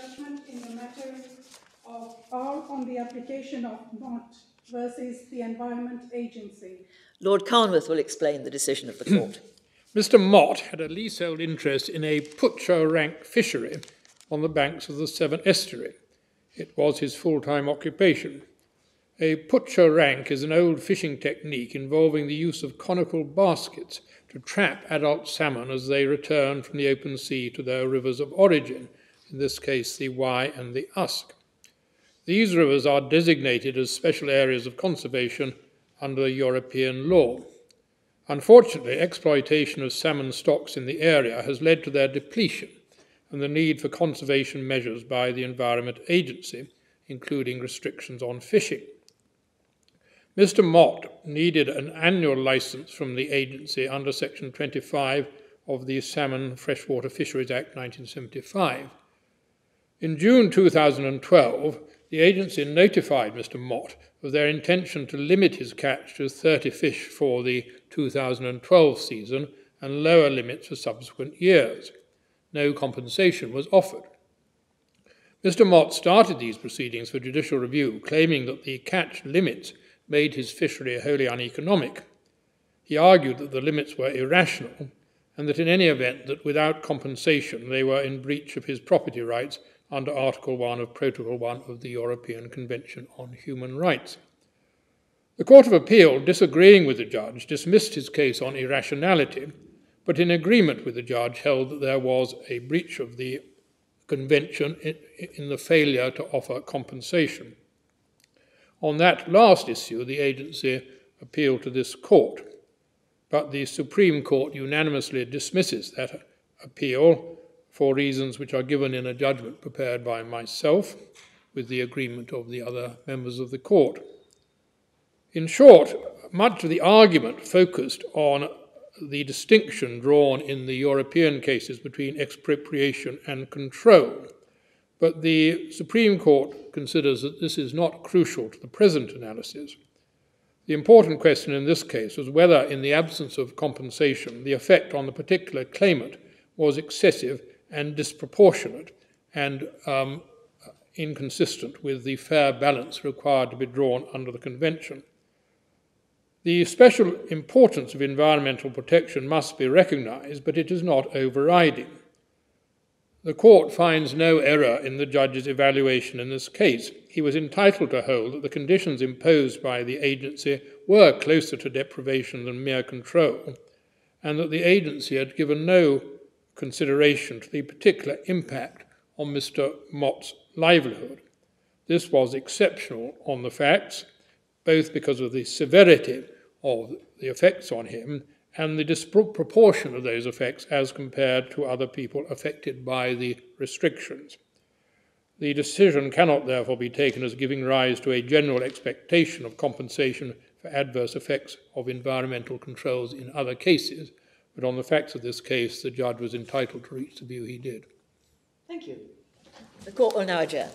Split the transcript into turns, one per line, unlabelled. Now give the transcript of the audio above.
judgment in the matter of R on the application of Mott versus the Environment Agency.
Lord Carnwath will explain the decision of the court.
Mr. Mott had a leasehold interest in a Putcher rank fishery on the banks of the Severn Estuary. It was his full time occupation. A Putcher rank is an old fishing technique involving the use of conical baskets to trap adult salmon as they return from the open sea to their rivers of origin, in this case the Wye and the Usk. These rivers are designated as special areas of conservation under European law. Unfortunately, exploitation of salmon stocks in the area has led to their depletion and the need for conservation measures by the Environment Agency, including restrictions on fishing. Mr. Mott needed an annual license from the agency under Section 25 of the Salmon Freshwater Fisheries Act 1975. In June 2012, the agency notified Mr. Mott of their intention to limit his catch to 30 fish for the 2012 season and lower limits for subsequent years. No compensation was offered. Mr. Mott started these proceedings for judicial review, claiming that the catch limits made his fishery wholly uneconomic. He argued that the limits were irrational and that in any event that without compensation they were in breach of his property rights under Article 1 of Protocol 1 of the European Convention on Human Rights. The Court of Appeal, disagreeing with the judge, dismissed his case on irrationality, but in agreement with the judge held that there was a breach of the Convention in the failure to offer compensation. On that last issue, the agency appealed to this court, but the Supreme Court unanimously dismisses that appeal for reasons which are given in a judgment prepared by myself with the agreement of the other members of the court. In short, much of the argument focused on the distinction drawn in the European cases between expropriation and control. But the Supreme Court considers that this is not crucial to the present analysis. The important question in this case was whether, in the absence of compensation, the effect on the particular claimant was excessive and disproportionate and um, inconsistent with the fair balance required to be drawn under the Convention. The special importance of environmental protection must be recognised, but it is not overriding. The court finds no error in the judge's evaluation in this case. He was entitled to hold that the conditions imposed by the agency were closer to deprivation than mere control, and that the agency had given no consideration to the particular impact on Mr. Mott's livelihood. This was exceptional on the facts, both because of the severity of the effects on him and the disproportion of those effects as compared to other people affected by the restrictions. The decision cannot therefore be taken as giving rise to a general expectation of compensation for adverse effects of environmental controls in other cases, but on the facts of this case, the judge was entitled to reach the view he did.
Thank you. The court will now adjourn.